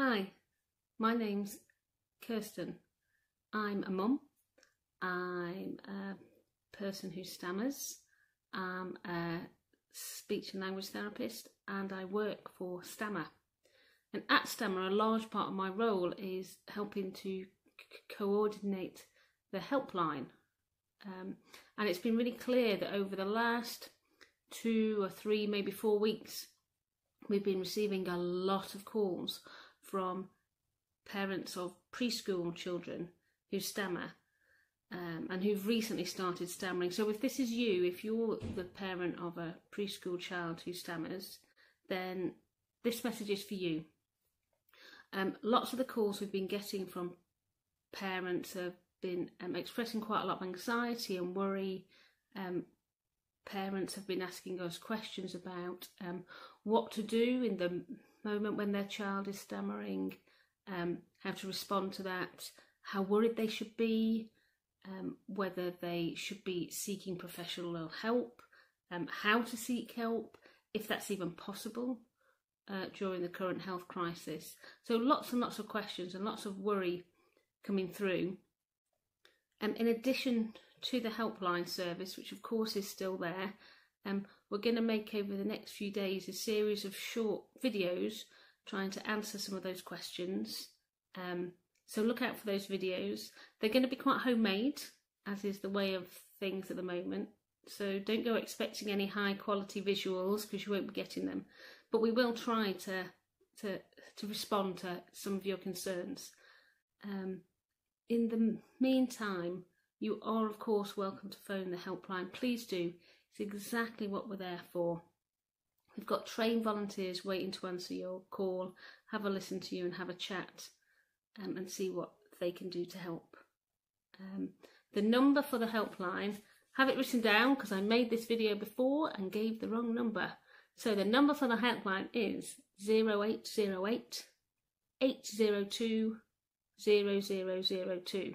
Hi, my name's Kirsten. I'm a mum. I'm a person who stammers. I'm a speech and language therapist and I work for Stamma. And at Stamma, a large part of my role is helping to coordinate the helpline. Um, and it's been really clear that over the last two or three, maybe four weeks, we've been receiving a lot of calls from parents of preschool children who stammer um, and who've recently started stammering. So, if this is you, if you're the parent of a preschool child who stammers, then this message is for you. Um, lots of the calls we've been getting from parents have been um, expressing quite a lot of anxiety and worry. Um, parents have been asking us questions about um, what to do in the moment when their child is stammering, um, how to respond to that, how worried they should be, um, whether they should be seeking professional help, um, how to seek help, if that's even possible uh, during the current health crisis. So lots and lots of questions and lots of worry coming through. Um, in addition to the helpline service, which of course is still there, um, we're going to make over the next few days a series of short videos trying to answer some of those questions. Um, so look out for those videos. They're going to be quite homemade, as is the way of things at the moment. So don't go expecting any high quality visuals because you won't be getting them. But we will try to to to respond to some of your concerns. Um, in the meantime, you are of course welcome to phone the helpline. Please do. It's exactly what we're there for. We've got trained volunteers waiting to answer your call, have a listen to you, and have a chat um, and see what they can do to help. Um, the number for the helpline, have it written down because I made this video before and gave the wrong number. So the number for the helpline is 0808 802 0002.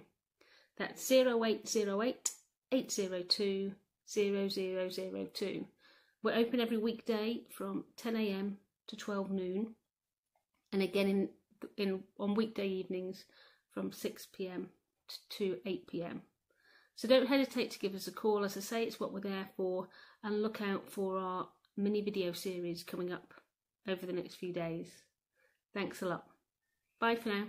That's 0808 802 0002. We're open every weekday from 10am to 12 noon and again in in on weekday evenings from 6pm to 8pm. So don't hesitate to give us a call. As I say, it's what we're there for, and look out for our mini video series coming up over the next few days. Thanks a lot. Bye for now.